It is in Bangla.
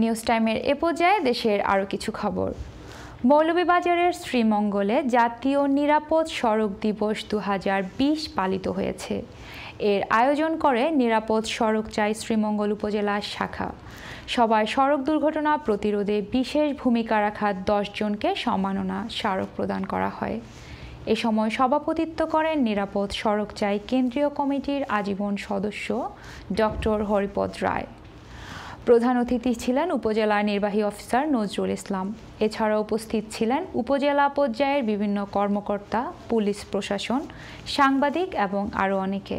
নিউজ টাইমের এ পর্যায়ে দেশের আরও কিছু খবর। মৌলভীবাজারের শ্রীমঙ্গলে জাতীয় নিরাপদ সড়ক দিবস দু হাজার বিশ পালিত হয়েছে। এর আয়োজন করে নিরাপদ সড়ক চাই শ্রীমঙ্গল উপজেলা শাখা। সবাই সড়ক দুর্ঘটনা প্রতিরোধে বিশেষ ভূমিকা রাখা দশজনকে সম্মাননা স্মারক প্রদান করা হয়। এ সময় সভাপতিত্ব করেন নিরাপদ সড়ক চাই কেন্দ্রীয় কমিটির আজীবন সদস্য ডক্টর হরিপদ রায়। প্রধান অতিথি ছিলেন উপজেলা নির্বাহী অফিসার নজরুল ইসলাম। এছাড়া উপস্থিত ছিলেন উপজেলা পর্যায়ের বিভিন্ন কর্মকর্তা, পুলিশ প্রশাসন, সাংবাদিক এবং আরও অনেকে।